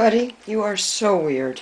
Buddy, you are so weird.